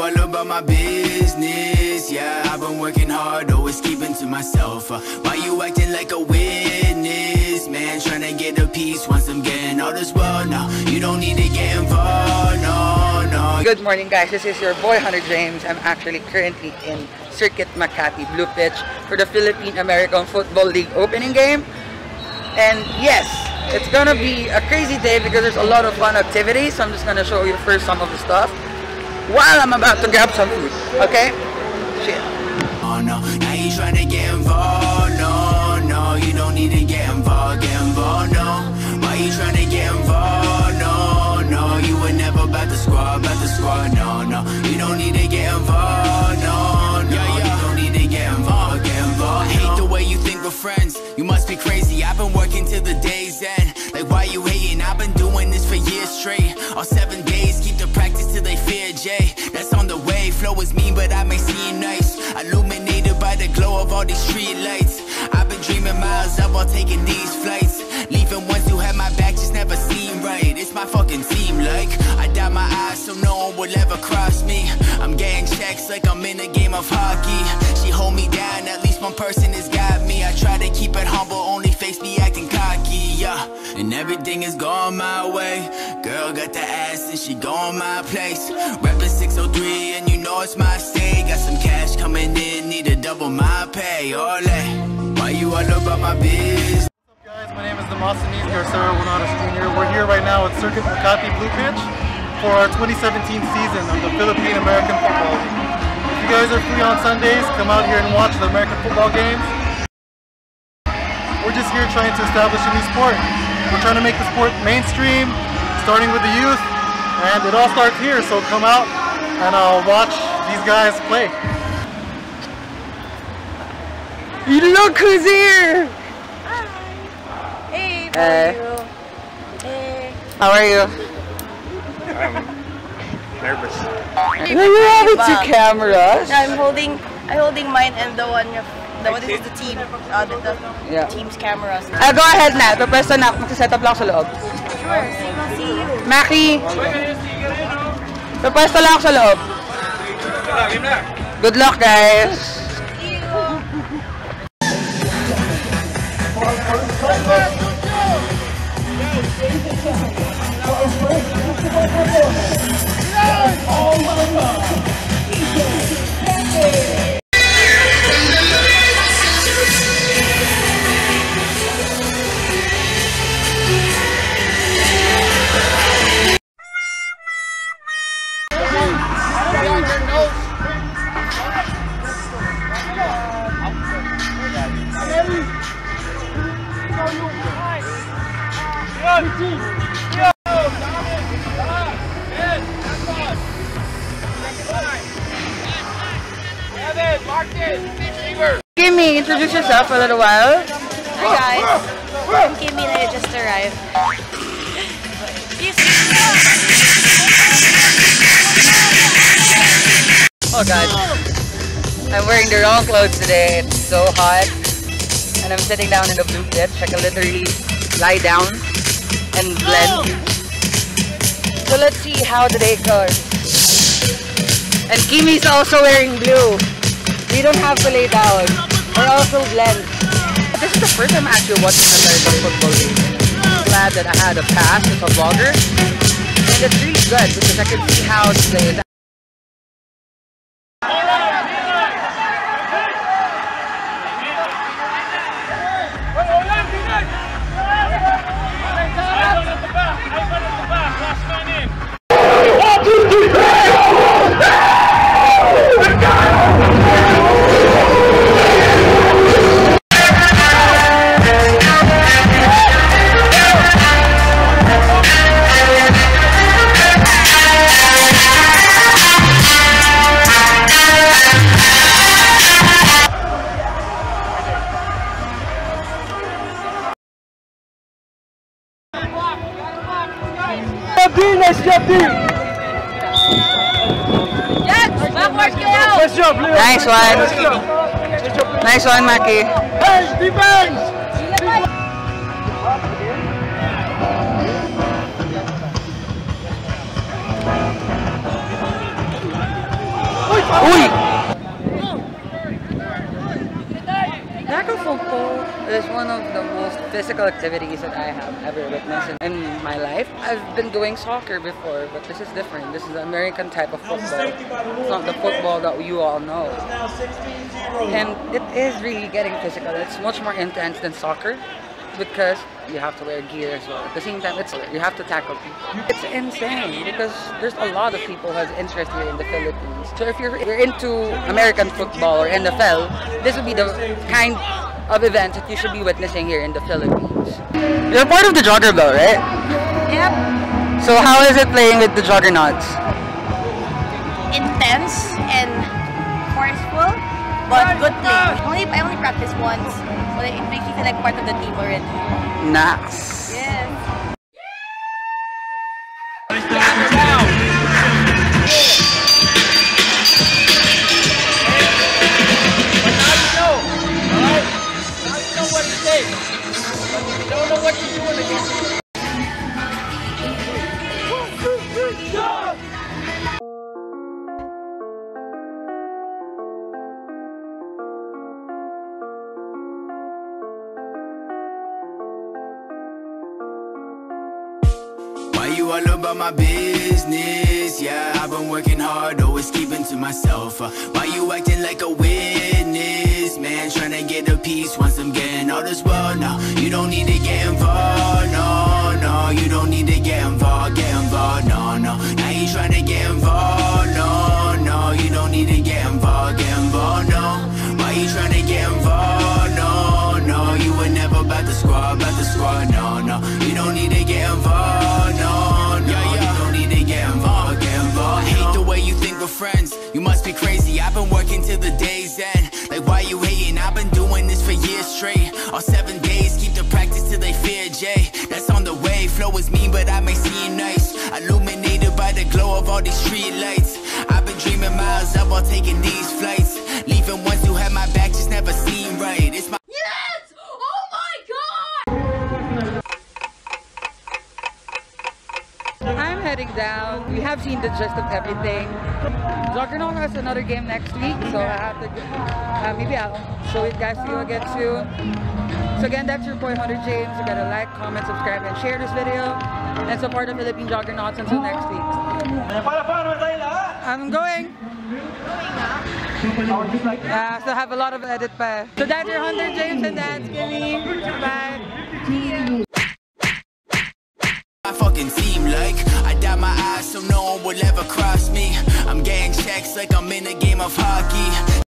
all about my business? Yeah, I've been working hard, always keeping to myself. Uh, why you acting like a witness? Man, trying to get a piece once I'm getting all this well. No, you don't need to get involved, no, no. Good morning guys, this is your boy Hunter James. I'm actually currently in Circuit Makati Blue Pitch for the Philippine American Football League opening game. And yes, it's gonna be a crazy day because there's a lot of fun activities. So I'm just gonna show you first some of the stuff while I'm about to grab some food. Okay? Shit. Oh no, now you trying to get involved, no, no, you don't need to get involved, get involved, no. Why you trying to get involved, no, no, you were never about the squad, about the squad, no, no, you don't need to get involved, no, no, you don't need to get involved, get involved. I hate the way you think we're friends, you must be crazy. I've been working till the day's end, of all these street lights. I've been dreaming miles up while taking these flights. Leaving ones who had my back just never seem right. It's my fucking team, like I dot my eyes so no one will ever cross me. I'm getting checks like I'm in a game of hockey. She hold me down, at least one person has got me. I try to keep it humble, only face me acting cocky, yeah. And everything is going my way. Girl got the ass and she going my place. Reppin' 603 and you know it's my state. Got some cash coming in, need double my pay. Ole, why you all about my biz? guys? My name is Demosthenes Garcero Winatas Jr. We're here right now at Circuit Makati Blue Pitch for our 2017 season of the Philippine American Football League. If you guys are free on Sundays, come out here and watch the American football games. We're just here trying to establish a new sport. We're trying to make the sport mainstream, starting with the youth, and it all starts here, so come out and uh, watch these guys play. Look who's here! Hey, how Hey. are you? Hey. How are you? I'm nervous. Are you having two cameras? I'm holding, I'm holding mine and the one, the what is the team, uh, the, the Yeah. team's cameras. Ah, go ahead na. Pwesto na. Magsiset up lang sa loob. Sure, see, we'll see you. Maki! Pwesto lang ako sa loob. Good luck, guys! Vai, vai. Kimi, introduce yourself for a little while. Hi guys, I'm Kimi and I just arrived. Oh god. I'm wearing the wrong clothes today. It's so hot. And I'm sitting down in the blue pitch. I can literally lie down and blend. Oh. So let's see how the day goes. And Kimi's also wearing blue. We don't have to lay down. Or also blend. This is the first time actually watching American football game. I'm glad that I had a pass as a vlogger. And it's really good because I can see how to play it. Nice one. Nice one, Maki. Uy! Tackle football is one of the most physical activities that I have ever witnessed in, in my life. I've been doing soccer before, but this is different. This is the American type of football. It's not the football that you all know. And it is really getting physical. It's much more intense than soccer because you have to wear gear as well. At the same time, it's you have to tackle people. It's insane because there's a lot of people who has interest here in the Philippines. So if you're, you're into American football or NFL, this would be the kind of events that you should be witnessing here in the Philippines. You're part of the Jogger Bell, right? Yep. So how is it playing with the Juggernauts? Intense and forceful, but good play. Only I only practice once, but it makes you feel like part of the team already. Nice. Yes. All about my business? Yeah, I've been working hard, always keeping to myself. Uh, why you acting like a witness? Man, trying to get a piece once I'm getting all this world. No, you don't need to get involved. No, no, you don't need to get involved. Get involved. No, no. Now you trying to get involved. No, Crazy. I've been working till the day's end. Like, why you hating? I've been doing this for years straight. All seven days, keep the practice till they fear Jay. That's on the way. Flow is mean, but I may seem nice. Illuminated by the glow of all these street lights. I've been dreaming miles up while taking these flights. Leaving have seen the gist of everything. Juggernaut has another game next week, so I have to. Uh, maybe I'll show it guys to you again soon. So again, that's your boy Hunter James. You gotta like, comment, subscribe, and share this video, and support the Philippine Juggernauts until next week. I'm going. I still have a lot of edit pa. So that's your Hunter James and that's Kimi. Bye. Will ever cross me. I'm getting checks like I'm in a game of hockey.